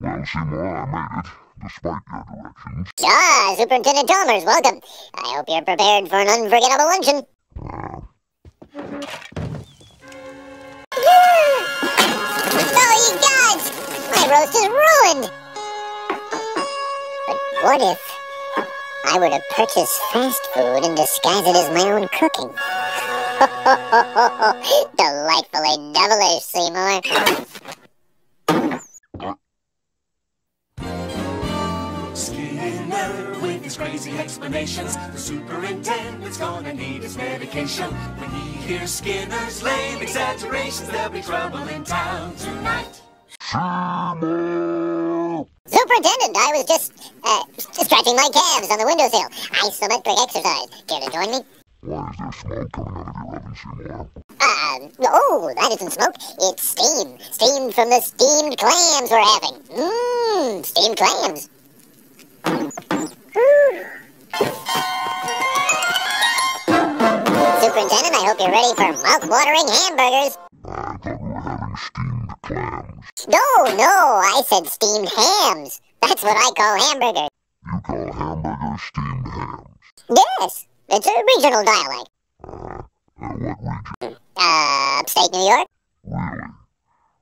Well, Seymour, I made it, despite your directions. Ah, Superintendent Chalmers, welcome. I hope you're prepared for an unforgettable luncheon. Uh, Oh, you gods! My roast is ruined! But what if I were to purchase fast food and disguise it as my own cooking? Delightfully devilish, Seymour. With his crazy explanations. The superintendent's gonna need his medication. When he hears Skinner's lame exaggerations, there'll be trouble in town tonight. Seymour! Superintendent, I was just, uh, stretching my calves on the windowsill. Isometric exercise. Care to join me? Why is there smoke coming out of your oven, Seymour? Uh, oh, that isn't smoke. It's steam. Steam from the steamed clams we're having. Mmm, steamed clams. Superintendent, I hope you're ready for mouth-watering hamburgers. I thought we were having steamed clams. No, no, I said steamed hams. That's what I call hamburgers. You call hamburgers steamed hams. Yes, it's a regional dialect. Uh, uh, what region? Uh, upstate New York? Really?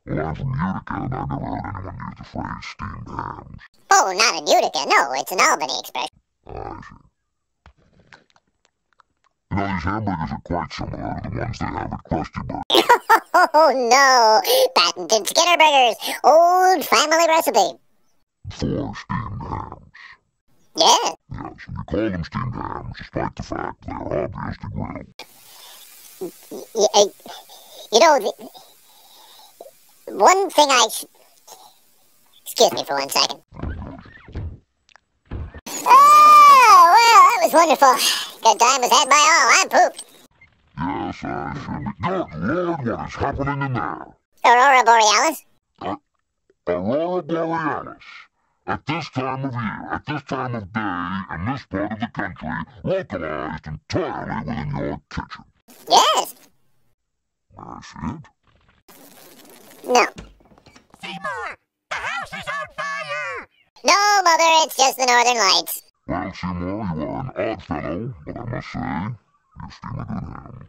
Well, I'm from Utica, and I've never heard anyone use the phrase steamed hams. Oh, not in Utica. No, it's an Albany expression. I see. These hamburgers are quite similar to the ones they have at Krusty Burger. Oh no! Patented Skinner Burgers! Old family recipe. Four steamed hams. Yeah. Yes, and you call them steamed hams despite the fact they are. Y- uh, you know, the, one thing I Excuse me for one second. Oh, well, that was wonderful. Good time was had by all. I'm pooped. Yes, I should be. Good Lord, what is happening in there? Aurora Borealis? Uh, Aurora Borealis. At this time of year, at this time of day, in this part of the country, localized entirely within your kitchen. Yes. May I see it? No. Seymour, the house is on fire! No, Mother, it's just the Northern Lights. Well, Seymour, you are an odd fellow, but I must say, you steam a good ham.